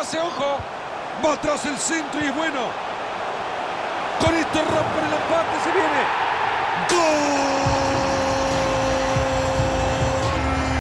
pase, ojo. Va atrás el centro y es bueno. Con esto rompen el empate, se viene. ¡Gol!